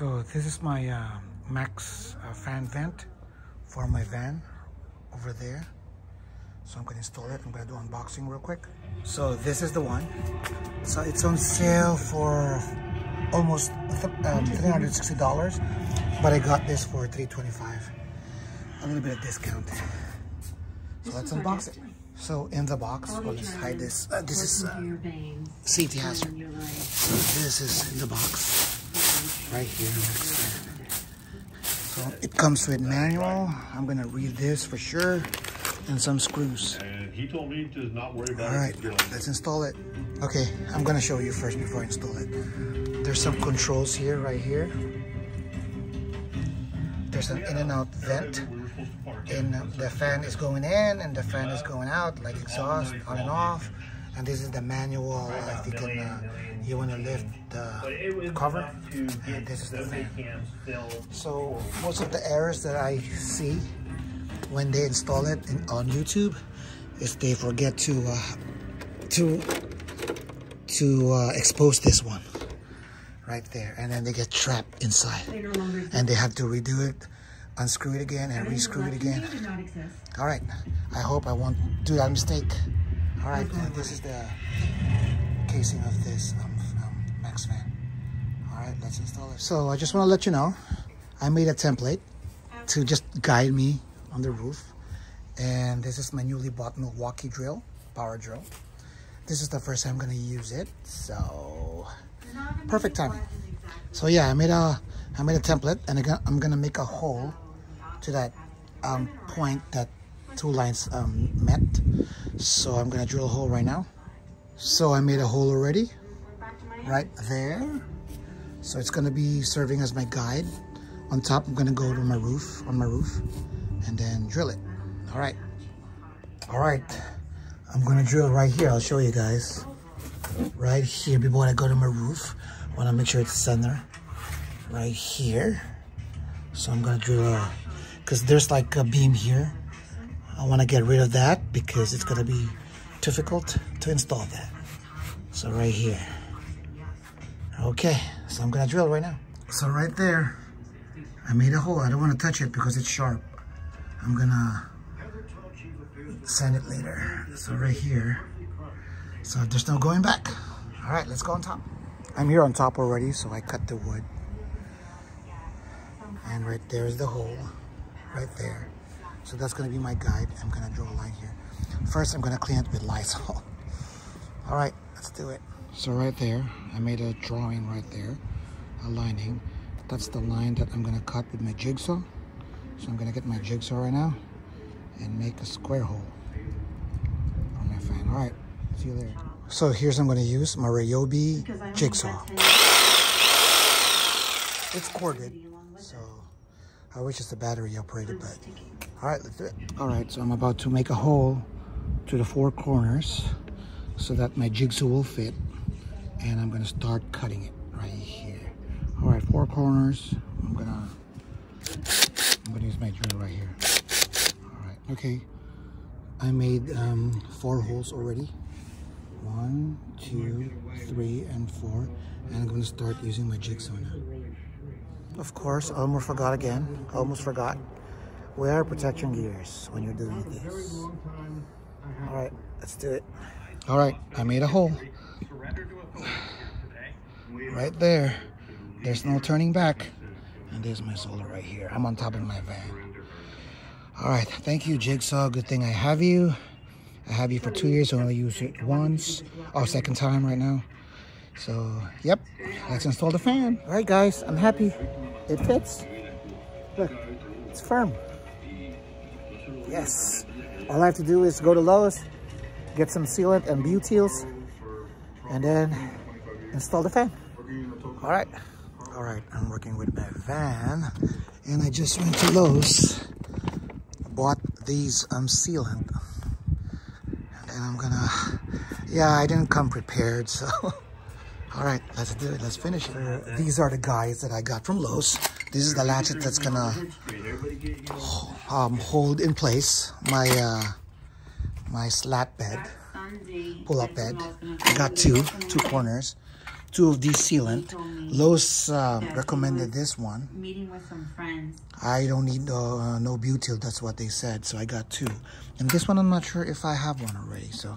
So this is my uh, max uh, fan vent for my van over there. So I'm gonna install it. I'm gonna do unboxing real quick. So this is the one. So it's on sale for almost um, $360, but I got this for 325 A little bit of discount. So let's unbox it. So in the box, well, let's hide this. Uh, this is uh, safety hazard. So this is in the box right here. So it comes with manual. I'm gonna read this for sure, and some screws. And he told me to not worry about All right, it. let's install it. Okay, I'm gonna show you first before I install it. There's some controls here, right here. There's an in and out vent. We were supposed to park. And the fan is going in and the fan is going out, like exhaust, on and off. And this is the manual, uh, if you can, uh, you wanna lift the cover. And this is the fan. So most of the errors that I see when they install it in, on YouTube is they forget to uh, to to uh, expose this one right there, and then they get trapped inside, and they have to redo it, unscrew it again, and rescrew it again. All right, I hope I won't do that mistake. All right, and this is the casing of this um, um, Maxxfan. All right, let's install it. So I just want to let you know, I made a template to just guide me on the roof. And this is my newly bought Milwaukee drill, power drill. This is the first time I'm gonna use it, so perfect timing. So yeah, I made a I made a template, and I got- I'm gonna make a hole to that um, point that two lines um, met. So I'm gonna drill a hole right now. So I made a hole already, right there. So it's gonna be serving as my guide. On top, I'm gonna go to my roof, on my roof, and then drill it. All right. All right. I'm gonna drill right here. I'll show you guys. Right here, before I go to my roof. I wanna make sure it's center. Right here. So I'm gonna drill a, cause there's like a beam here. I wanna get rid of that because it's gonna be difficult to install that. So right here. Okay, so I'm gonna drill right now. So right there, I made a hole. I don't want to touch it because it's sharp. I'm gonna sand it later. So right here. So there's no going back. All right, let's go on top. I'm here on top already, so I cut the wood. And right there is the hole, right there. So that's gonna be my guide. I'm gonna draw a line here. First, I'm gonna clean it with Lysol. All right, let's do it. So right there, I made a drawing right there, a lining. That's the line that I'm gonna cut with my jigsaw. So I'm gonna get my jigsaw right now and make a square hole for my fan. All right, see you later. So here's I'm gonna use my Ryobi jigsaw. It's corded, so I wish it's a battery operated, but all right, let's do it. All right, so I'm about to make a hole to the four corners so that my jigsaw will fit and I'm gonna start cutting it right here. All right, four corners. I'm gonna I'm gonna use my drill right here. All right, okay. I made um, four holes already. One, two, three, and four. And I'm gonna start using my jigsaw now. Of course, almost forgot again. Almost forgot. Wear protection gears when you're doing this. All right, let's do it. All right, I made a hole. Right there. There's no turning back. And there's my solar right here. I'm on top of my van. All right, thank you, Jigsaw. Good thing I have you. I have you for two years. I only use it once. Oh, second time right now. So, yep, let's install the fan. All right, guys, I'm happy. It fits. Look, it's firm. Yes. All I have to do is go to Lowe's, get some sealant and butyls, and then install the fan. All right. All right, I'm working with my van, and I just went to Lowe's, bought these um sealant, and I'm gonna, yeah, I didn't come prepared, so. All right, let's do it. Let's finish it. These are the guys that I got from Lowe's. This is the latchet that's gonna um, hold in place my uh, my slat bed, pull-up bed. I got two, two corners, two of these sealant. told Lowe's uh, recommended this one. Meeting with some friends. I don't need uh, no butyl. That's what they said. So I got two. And this one, I'm not sure if I have one already. So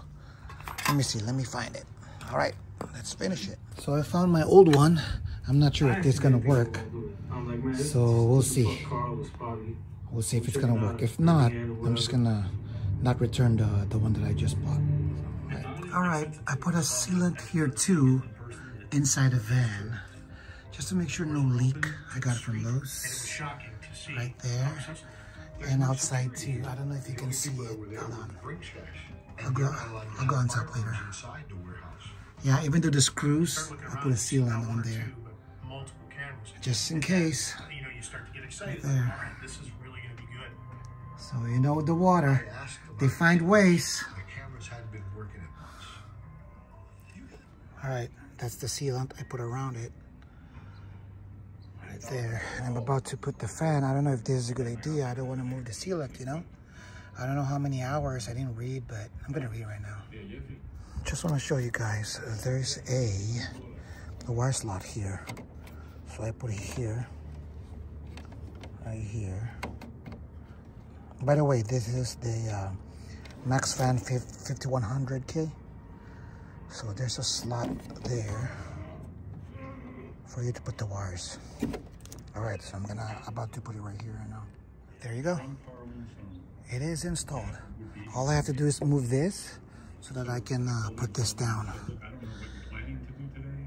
let me see. Let me find it. All right, let's finish it. So I found my old one. I'm not sure if this is gonna work. So we'll see. We'll see if it's gonna work. If not, I'm just gonna not return the, the one that I just bought. All right, I put a sealant here too inside a van just to make sure no leak. I got it from Lowe's right there and outside too. I don't know if you can see it. Hold on. I'll go, I'll go on top later. Yeah, even though the screws, I put a sealant on there multiple cameras. just in case. You know, you start to get excited. there. All right, this is really going to be good. So you know the water, they find ways. The cameras had been working. All right, that's the sealant I put around it. Right there. And I'm about to put the fan. I don't know if this is a good idea. I don't want to move the sealant, you know? I don't know how many hours. I didn't read, but I'm going to read right now. Just want to show you guys. uh, there's a, a wire slot here. So I put it here. Right here. By the way, this is the uh, Maxxfan 5100K. So there's a slot there for you to put the wires. All right, so I'm gonna about to put it right here right now. There you go. It is installed. All I have to do is move this so that I can uh, put this down.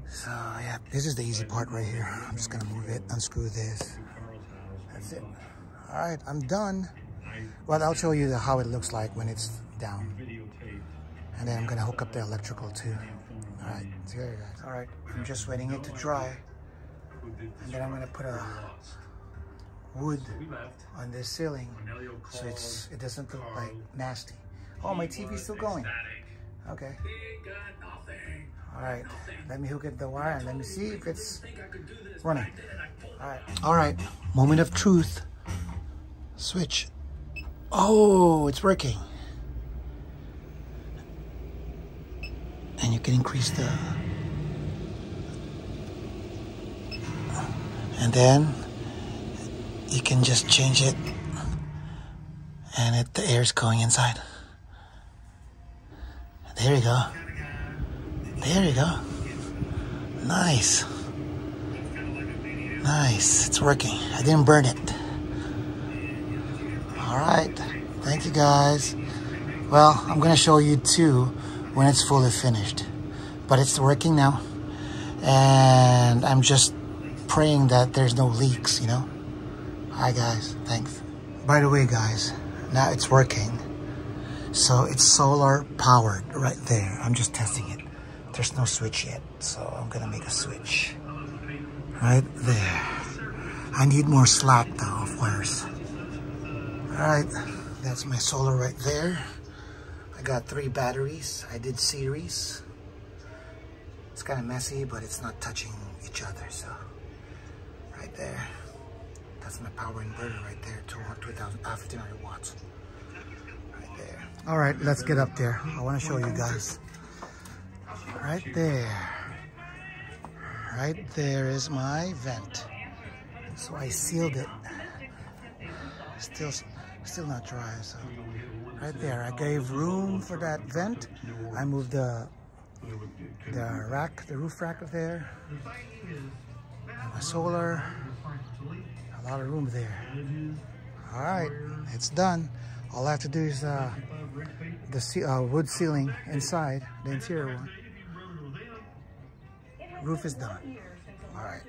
So yeah, this is the easy part right here. I'm just gonna move it, unscrew this. That's it. All right, I'm done. Well, I'll show you the, how it looks like when it's down. And then I'm gonna hook up the electrical too. All right, see you guys. All right, I'm just waiting it to dry. And then I'm gonna put a wood on this ceiling so it's it doesn't look like nasty. Oh, my TV's still going. Okay. All right, let me hook it the wire and let me see if it's running. All right. All right, moment of truth. Switch. Oh, it's working. And you can increase the... And then you can just change it and it, the is going inside. There you go. There you go. Nice. Nice. It's working. I didn't burn it. All right. Thank you guys. Well, I'm going to show you too when it's fully finished. But it's working now. And I'm just praying that there's no leaks, you know? Hi guys. Thanks. By the way, guys, now it's working. So it's solar powered right there. I'm just testing it. There's no switch yet, so I'm gonna make a switch. Right there. I need more slack though of course. Alright, that's my solar right there. I got three batteries. I did series. It's kind of messy, but it's not touching each other, so right there. That's my power inverter right there, 2000, uh, 1500 watts. All right, let's get up there. I want to show you guys. Right there. Right there is my vent. So I sealed it. Still, still not dry, so. Right there, I gave room for that vent. I moved the, the rack, the roof rack up there. My solar. A lot of room there. All right, it's done. All I have to do is uh, the uh, wood ceiling inside, the interior one. Roof is done. All right.